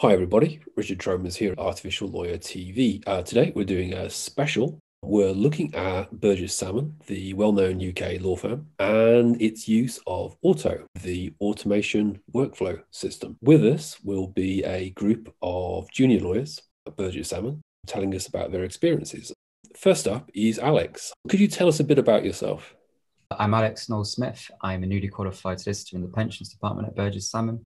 Hi, everybody. Richard Tromans here at Artificial Lawyer TV. Uh, today, we're doing a special. We're looking at Burges Salmon, the well known UK law firm, and its use of AUTTO, the automation workflow system. With us will be a group of junior lawyers at Burges Salmon telling us about their experiences. First up is Alex. Could you tell us a bit about yourself? I'm Alex Knowles Smith. I'm a newly qualified solicitor in the pensions department at Burges Salmon.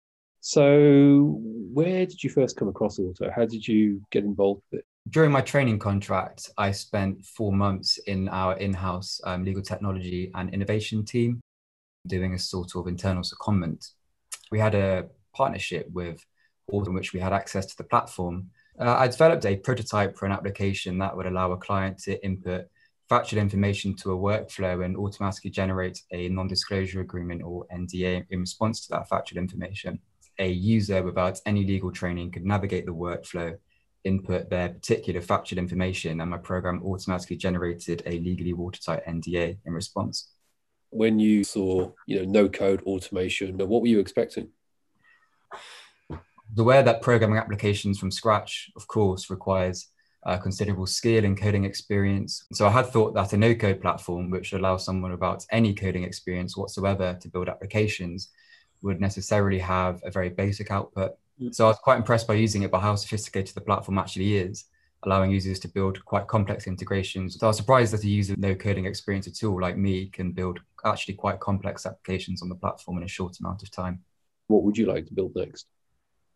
So, where did you first come across AUTTO? How did you get involved with it? During my training contract, I spent four months in our in house um, legal technology and innovation team doing a sort of internal secondment. We had a partnership with AUTTO in which we had access to the platform. Uh, I developed a prototype for an application that would allow a client to input factual information to a workflow and automatically generate a non disclosure agreement or NDA in response to that factual information a user without any legal training could navigate the workflow, input their particular factual information, and my program automatically generated a legally watertight NDA in response. When you saw, you know, no code automation, what were you expecting? The way that programming applications from scratch, of course, requires uh, considerable skill and coding experience. So I had thought that a no code platform, which allows someone without any coding experience whatsoever to build applications, would necessarily have a very basic output. Mm. So I was quite impressed by using it by how sophisticated the platform actually is, allowing users to build quite complex integrations. So I was surprised that a user with no coding experience at all like me can build actually quite complex applications on the platform in a short amount of time. What would you like to build next?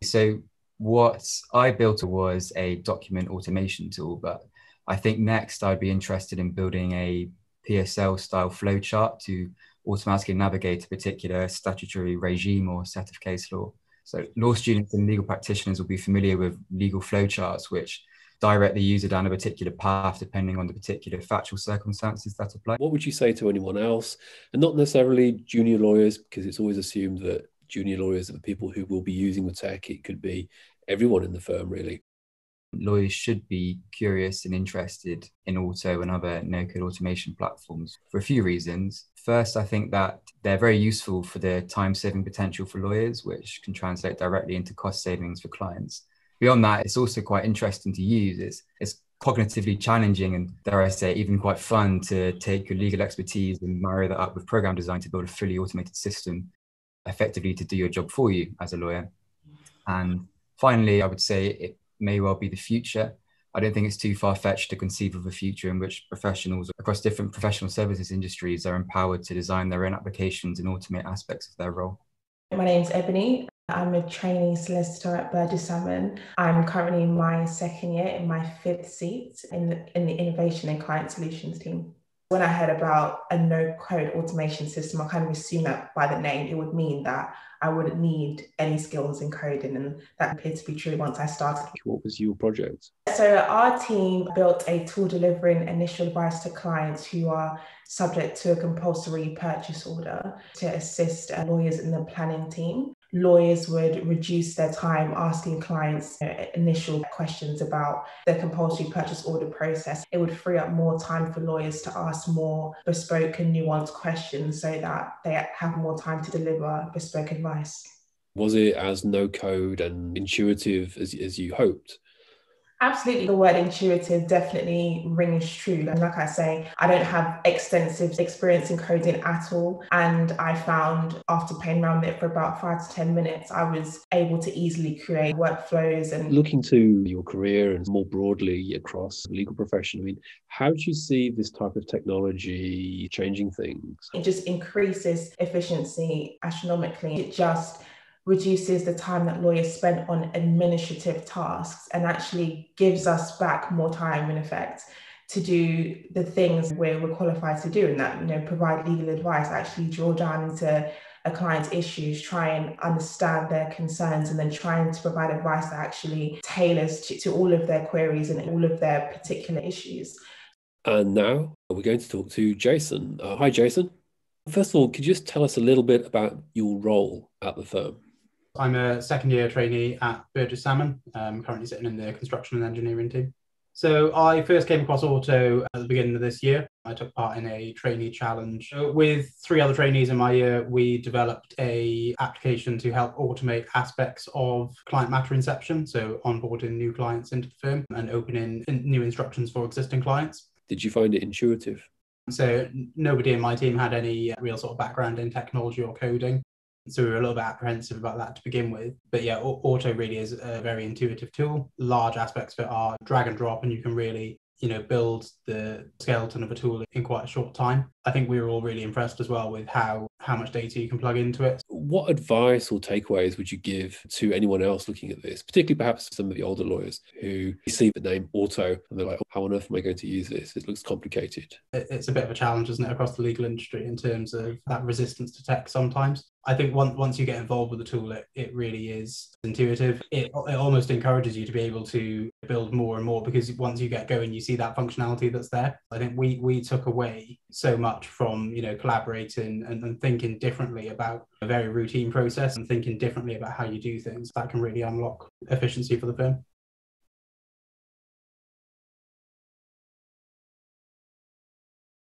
So what I built was a document automation tool, but I think next I'd be interested in building a PSL style flowchart to automatically navigate a particular statutory regime or set of case law. So law students and legal practitioners will be familiar with legal flowcharts, which direct the user down a particular path depending on the particular factual circumstances that apply. What would you say to anyone else, and not necessarily junior lawyers, because it's always assumed that junior lawyers are the people who will be using the tech. It could be everyone in the firm, really lawyers should be curious and interested in AUTTO and other no code automation platforms for a few reasons. First, I think that they're very useful for the time saving potential for lawyers, which can translate directly into cost savings for clients. Beyond that, it's also quite interesting to use. It's, it's cognitively challenging and, dare I say, even quite fun to take your legal expertise and marry that up with program design to build a fully automated system effectively to do your job for you as a lawyer. And finally, I would say it may well be the future. I don't think it's too far fetched to conceive of a future in which professionals across different professional services industries are empowered to design their own applications and automate aspects of their role. My name is Ebony. I'm a trainee solicitor at Burges Salmon. I'm currently in my second year in my fifth seat in the, in the innovation and client solutions team. When I heard about a no code automation system, I kind of assumed that by the name, it would mean that I wouldn't need any skills in coding. And that appeared to be true once I started. What was your project? So, our team built a tool delivering initial advice to clients who are subject to a compulsory purchase order to assist lawyers in the planning team lawyers would reduce their time asking clients you know, initial questions about the compulsory purchase order process. It would free up more time for lawyers to ask more bespoke and nuanced questions so that they have more time to deliver bespoke advice. Was it as no code and intuitive as, as you hoped? Absolutely. The word intuitive definitely rings true. And like I say, I don't have extensive experience in coding at all. And I found after playing around with it for about five to 10 minutes, I was able to easily create workflows and looking to your career and more broadly across the legal profession. I mean, how do you see this type of technology changing things? It just increases efficiency astronomically. It just reduces the time that lawyers spend on administrative tasks and actually gives us back more time in effect to do the things we're, we're qualified to do and that you know provide legal advice actually draw down into a client's issues try and understand their concerns and then trying to provide advice that actually tailors to, to all of their queries and all of their particular issues. And now we're going to talk to jason. Uh, hi jason. First of all could you just tell us a little bit about your role at the firm I'm a second year trainee at Burges Salmon, um, currently sitting in the construction and engineering team. So I first came across AUTTO at the beginning of this year. I took part in a trainee challenge with three other trainees in my year. We developed a application to help automate aspects of client matter inception, so onboarding new clients into the firm and opening new instructions for existing clients. Did you find it intuitive? So nobody in my team had any real sort of background in technology or coding. So we were a little bit apprehensive about that to begin with. But yeah, AUTTO really is a very intuitive tool. Large aspects of it are drag and drop, and you can really you know build the skeleton of a tool in quite a short time. I think we were all really impressed as well with how how much data you can plug into it. What advice or takeaways would you give to anyone else looking at this particularly perhaps some of the older lawyers who see the name AUTTO and they're like oh, how on earth am i going to use this? It looks complicated. It's a bit of a challenge isn't it across the legal industry in terms of that resistance to tech sometimes I think once once you get involved with the tool, it, it really is intuitive. It, it almost encourages you to be able to build more and more because once you get going, you see that functionality that's there. I think we we took away so much from you know collaborating and, and thinking differently about a very routine process and thinking differently about how you do things. That can really unlock efficiency for the firm.